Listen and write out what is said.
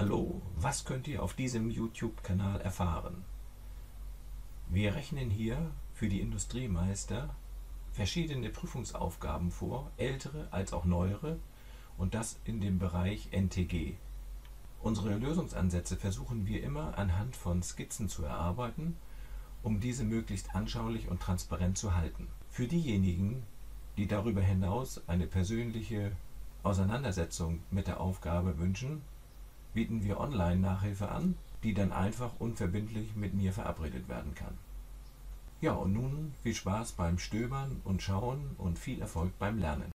Hallo, was könnt ihr auf diesem YouTube-Kanal erfahren? Wir rechnen hier für die Industriemeister verschiedene Prüfungsaufgaben vor, ältere als auch neuere, und das in dem Bereich NTG. Unsere Lösungsansätze versuchen wir immer anhand von Skizzen zu erarbeiten, um diese möglichst anschaulich und transparent zu halten. Für diejenigen, die darüber hinaus eine persönliche Auseinandersetzung mit der Aufgabe wünschen, bieten wir Online-Nachhilfe an, die dann einfach unverbindlich mit mir verabredet werden kann. Ja, und nun viel Spaß beim Stöbern und Schauen und viel Erfolg beim Lernen.